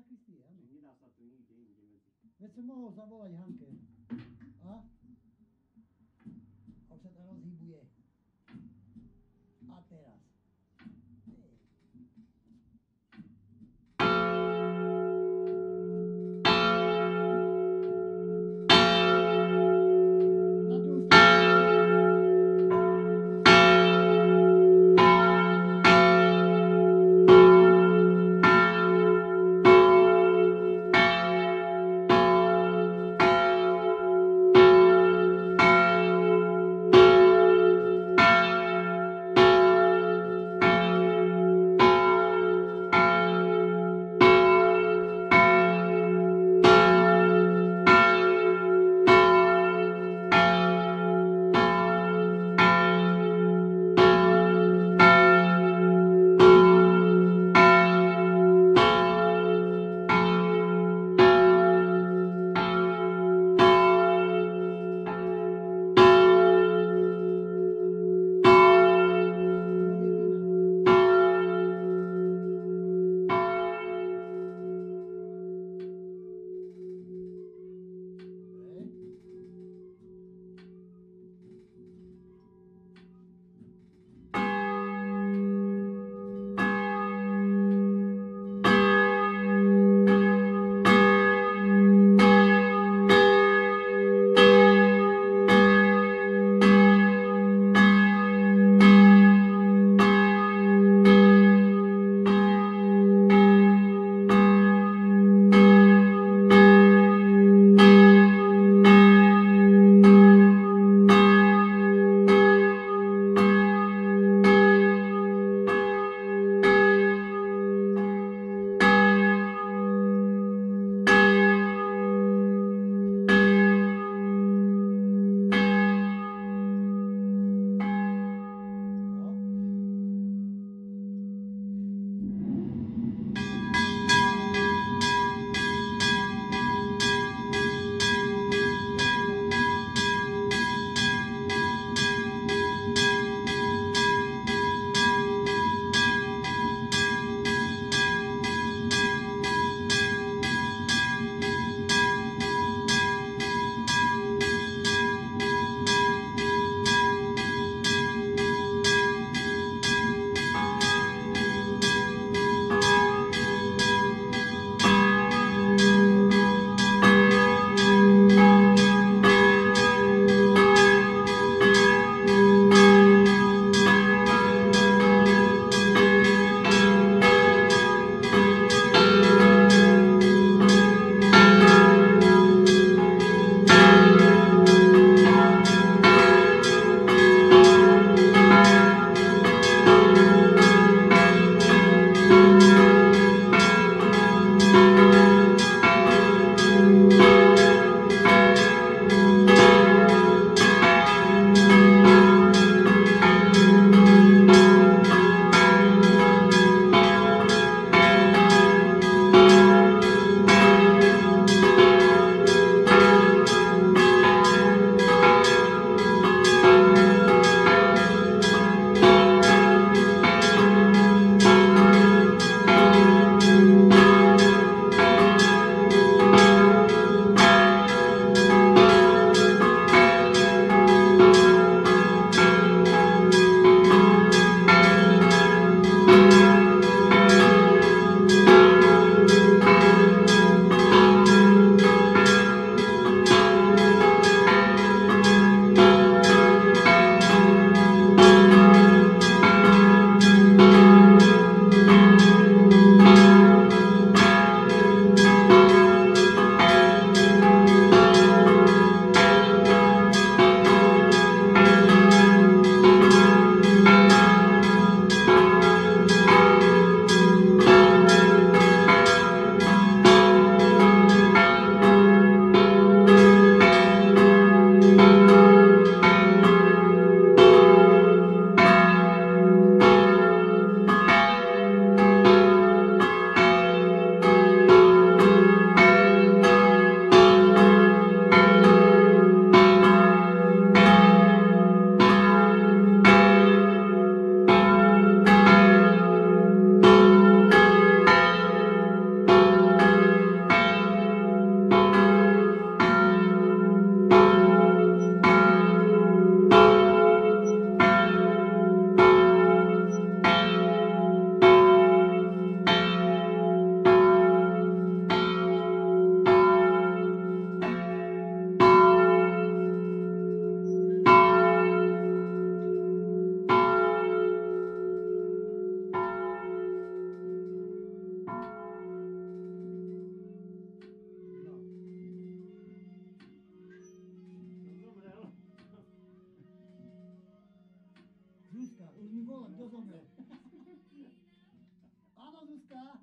sakristí, ano. Že nedá sa tu nikde inde medzi. Veď som mohol zavolať Hanke. A? jusqu'à, au niveau Allons jusqu'à